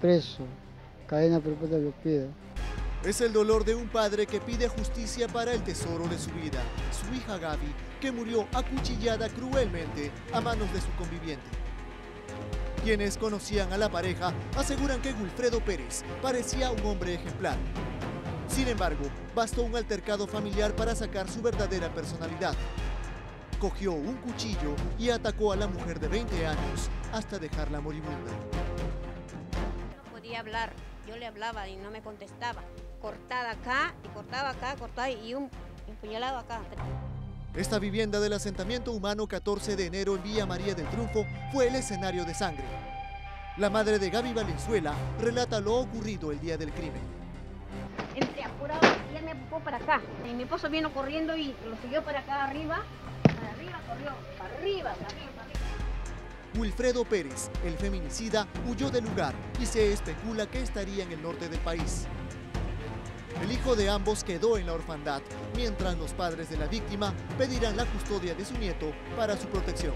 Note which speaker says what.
Speaker 1: preso, cadena.
Speaker 2: Es el dolor de un padre que pide justicia para el tesoro de su vida, su hija Gaby, que murió acuchillada cruelmente a manos de su conviviente. Quienes conocían a la pareja aseguran que Wilfredo Pérez parecía un hombre ejemplar. Sin embargo, bastó un altercado familiar para sacar su verdadera personalidad. Cogió un cuchillo y atacó a la mujer de 20 años hasta dejarla moribunda.
Speaker 3: Podía hablar, yo le hablaba y no me contestaba. Cortada acá y cortaba acá, cortaba y un empuñalado acá.
Speaker 2: Esta vivienda del asentamiento humano 14 de enero en Villa María del Triunfo fue el escenario de sangre. La madre de Gaby Valenzuela relata lo ocurrido el día del crimen.
Speaker 3: Entré apurado y él me empujó para acá. Y mi esposo vino corriendo y lo siguió para acá arriba. Para arriba corrió, para arriba, para arriba.
Speaker 2: Wilfredo Pérez, el feminicida, huyó del lugar y se especula que estaría en el norte del país. El hijo de ambos quedó en la orfandad, mientras los padres de la víctima pedirán la custodia de su nieto para su protección.